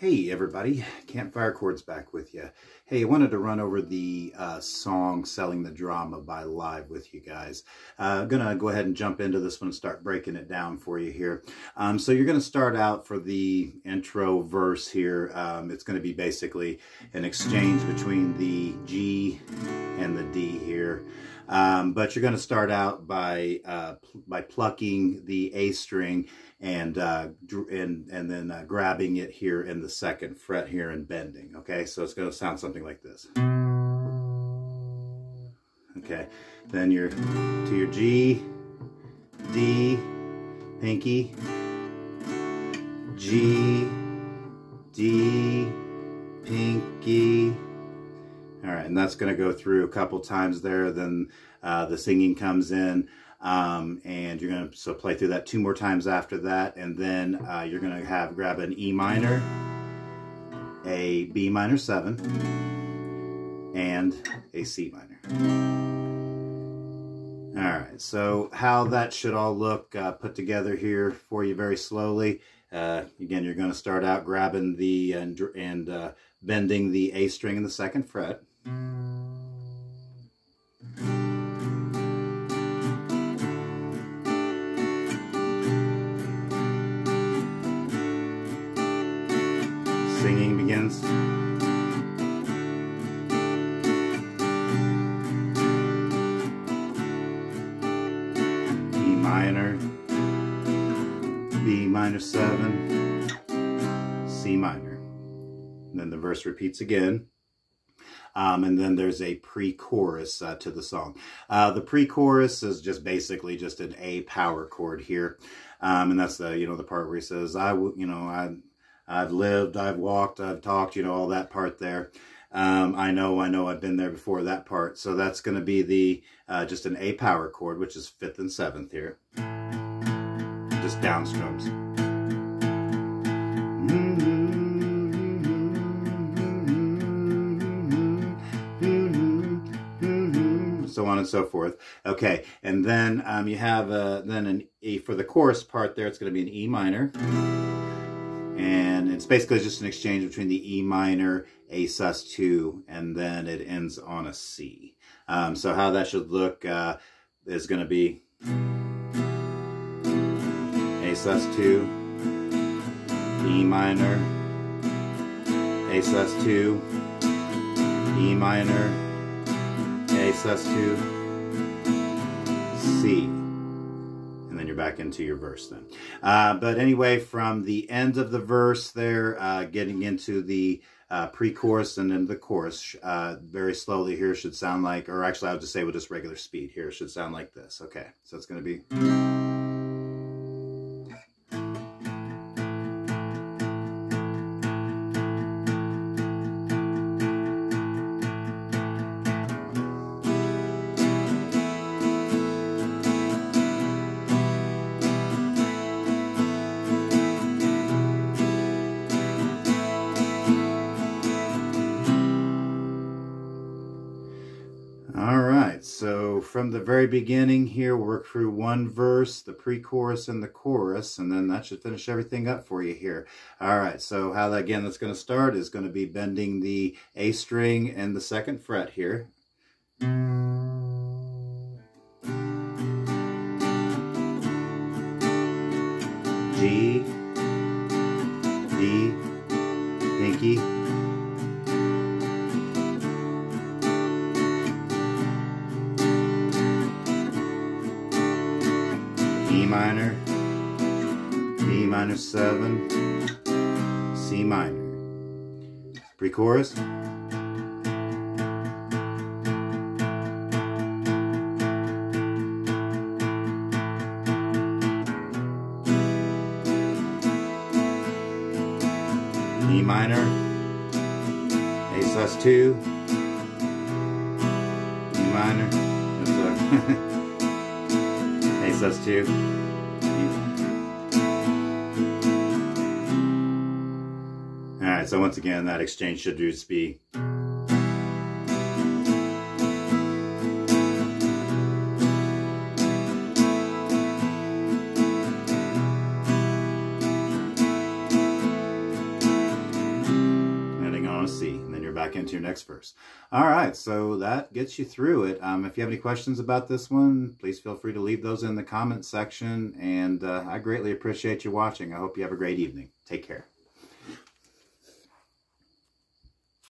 Hey everybody, Campfire Chords back with you. Hey, I wanted to run over the uh, song Selling the Drama by Live with you guys. I'm uh, going to go ahead and jump into this one and start breaking it down for you here. Um, so you're going to start out for the intro verse here. Um, it's going to be basically an exchange between the G and the D here. Um, but you're going to start out by uh, by plucking the A string and uh, and and then uh, grabbing it here in the second fret here and bending. Okay, so it's going to sound something like this. Okay, then you're to your G, D, pinky, G, D, pinky. All right, and that's going to go through a couple times there. Then uh, the singing comes in. Um, and you're going to so play through that two more times after that, and then uh, you're going to have grab an E minor, a B minor 7, and a C minor. All right, so how that should all look uh, put together here for you very slowly. Uh, again, you're going to start out grabbing the and, and uh, bending the A string in the second fret. Singing begins. E minor, B minor 7, C minor. And then the verse repeats again. Um, and then there's a pre-chorus uh, to the song. Uh, the pre-chorus is just basically just an A power chord here. Um, and that's the, you know, the part where he says, I you know, I, I've lived, I've walked, I've talked, you know, all that part there. Um, I know, I know I've been there before that part. So that's going to be the, uh, just an A power chord, which is fifth and seventh here. Just downstrums. So on and so forth. Okay, and then um, you have uh, then an E for the chorus part there. It's going to be an E minor. And it's basically just an exchange between the E minor, A sus2, and then it ends on a C. Um, so how that should look uh, is going to be A sus2, E minor, A sus2, E minor, A sus2, C And then you're back into your verse then. Uh, but anyway, from the end of the verse there, uh, getting into the uh, pre-chorus and then the chorus, uh, very slowly here should sound like, or actually I would just say with just regular speed here, should sound like this. Okay, so it's going to be... from the very beginning here, work through one verse, the pre-chorus and the chorus, and then that should finish everything up for you here. All right, so how that, again that's going to start is going to be bending the A string and the second fret here. G, D, pinky, E minor, B minor 7, C minor. Pre-chorus. E minor, A sus2, E minor, sus2. Alright, so once again, that exchange should just be back into your next verse. All right, so that gets you through it. Um, if you have any questions about this one, please feel free to leave those in the comment section. And uh, I greatly appreciate you watching. I hope you have a great evening. Take care.